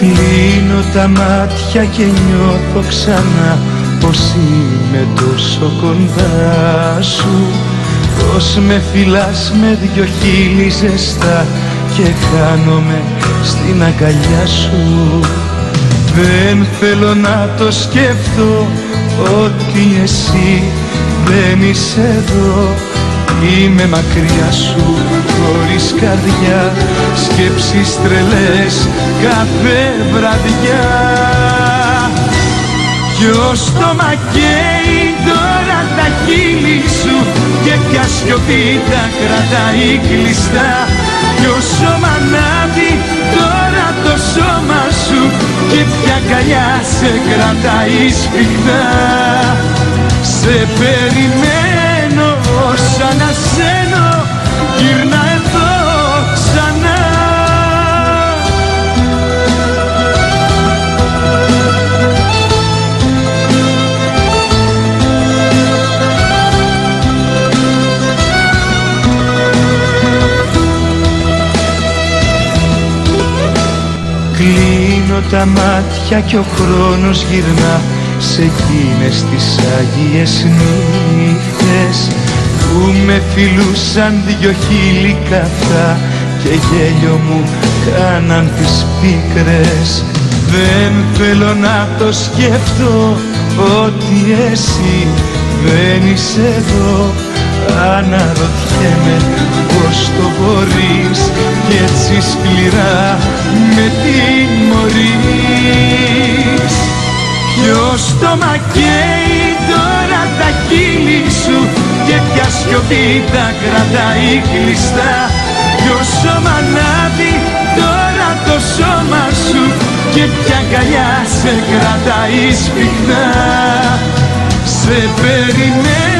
Κλείνω τα μάτια και νιώθω ξανά πως είμαι τόσο κοντά σου. Πως με φυλάς με δυο χείλη ζεστά και χάνομαι στην αγκαλιά σου. Δεν θέλω να το σκεφτώ ότι εσύ δεν είσαι εδώ Είμαι μακριά σου χωρίς καρδιά. Σκέψεις τρελές κάθε βραδιά. Ποιος το μακέει τώρα τα χείλη σου. Και ποια σιωπή τα κρατάει κλειστά. Ποιος σώμα ανάβει τώρα το σώμα σου. Και ποια καλιά σε κρατάει σφιχτά. Σε περιμένω Κλείνω τα μάτια και ο χρόνος γυρνά σε εκείνες τις Άγιες νύχτες που με φιλούσαν δυο χείλη καυτά και γέλιο μου κάναν τις πίκρες. Δεν θέλω να το σκεφτώ ότι εσύ δεν είσαι εδώ Αναρωτιέμαι πως το μπορείς κι έτσι σκληρά με τιμωρείς Ποιος το μακέει τώρα τα χείλη σου και ποια σιωπή τα κρατάει κλειστά. Ποιος σώμα ανάβει τώρα το σώμα σου και ποια αγκαλιά σε κρατάει σφιχτά. Σε περιμένω σαν να σένω